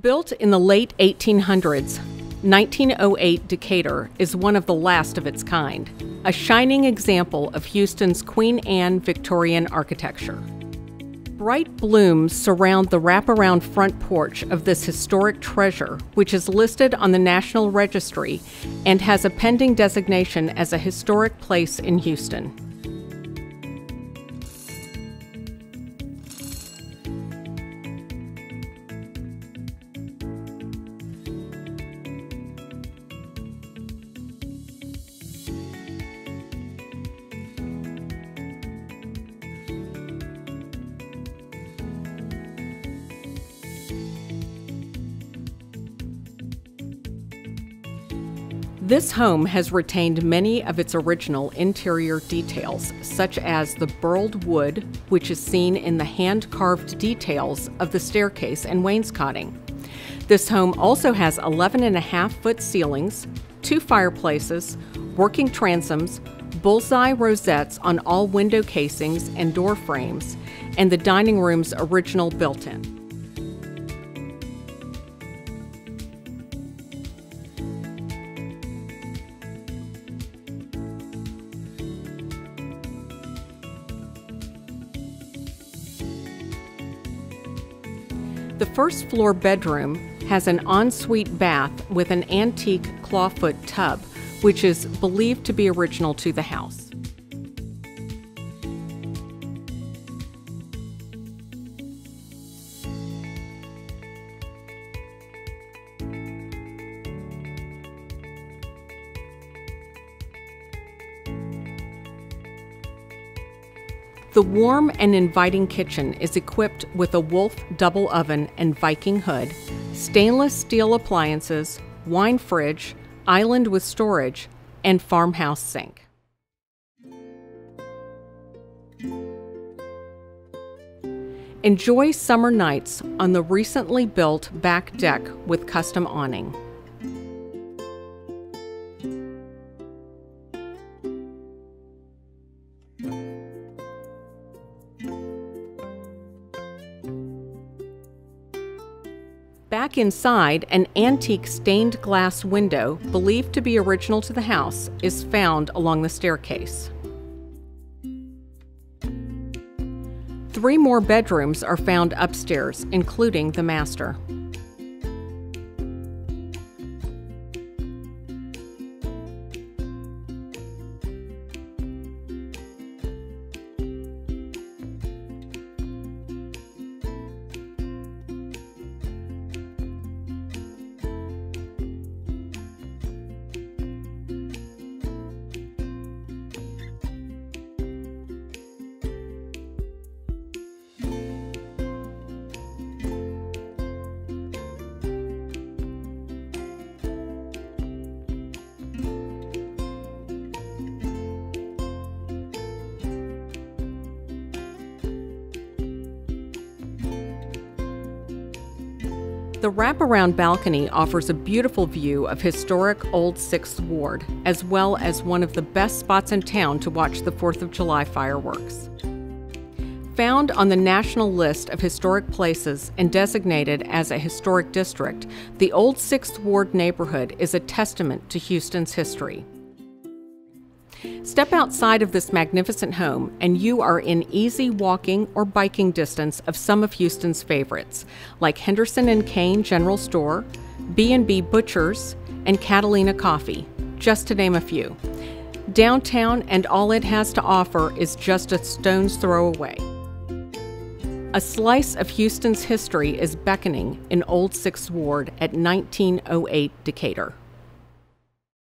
Built in the late 1800s, 1908 Decatur is one of the last of its kind, a shining example of Houston's Queen Anne Victorian architecture. Bright blooms surround the wraparound front porch of this historic treasure, which is listed on the National Registry and has a pending designation as a historic place in Houston. This home has retained many of its original interior details, such as the burled wood, which is seen in the hand carved details of the staircase and wainscoting. This home also has 11 and a half foot ceilings, two fireplaces, working transoms, bullseye rosettes on all window casings and door frames, and the dining room's original built in. The first floor bedroom has an ensuite bath with an antique clawfoot tub, which is believed to be original to the house. The warm and inviting kitchen is equipped with a Wolf double oven and Viking hood, stainless steel appliances, wine fridge, island with storage, and farmhouse sink. Enjoy summer nights on the recently built back deck with custom awning. Back inside, an antique stained glass window, believed to be original to the house, is found along the staircase. Three more bedrooms are found upstairs, including the master. The wraparound balcony offers a beautiful view of historic Old Sixth Ward, as well as one of the best spots in town to watch the 4th of July fireworks. Found on the national list of historic places and designated as a historic district, the Old Sixth Ward neighborhood is a testament to Houston's history. Step outside of this magnificent home and you are in easy walking or biking distance of some of Houston's favorites, like Henderson and Kane General Store, B&B Butchers, and Catalina Coffee, just to name a few. Downtown and all it has to offer is just a stone's throw away. A slice of Houston's history is beckoning in Old Sixth Ward at 1908 Decatur.